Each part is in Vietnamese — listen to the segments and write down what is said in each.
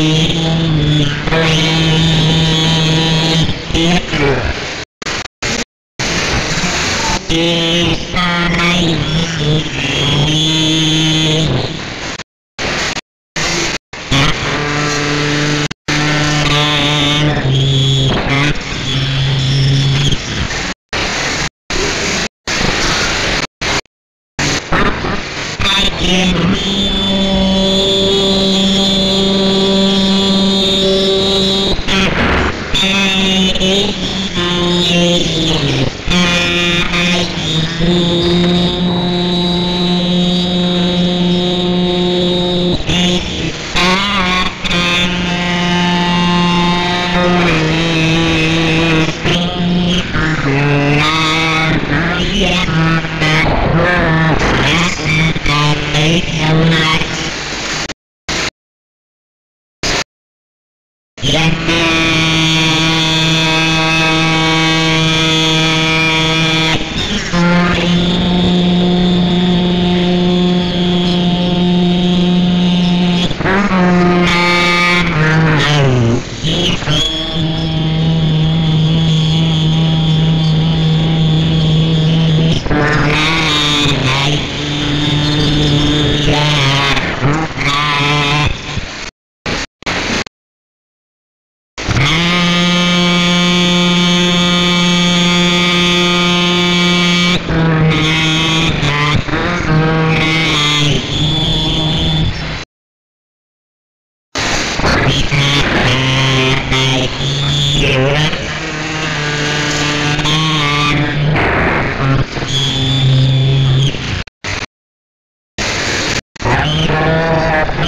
Yeah. Oh.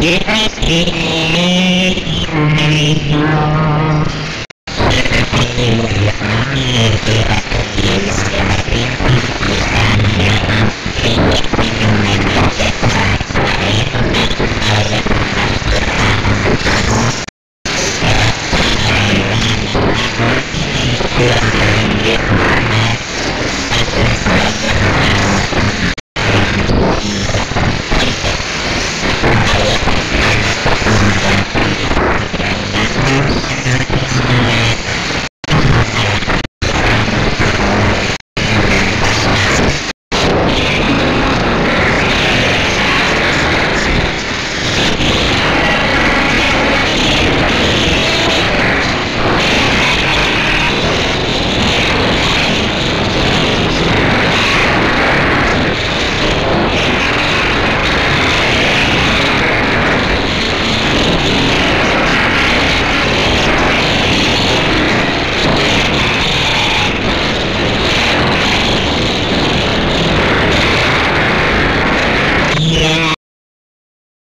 Yeah, Yeah.